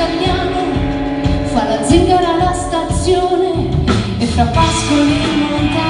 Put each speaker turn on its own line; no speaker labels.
italiano fa la zingara alla stazione e fra pascoli e montagne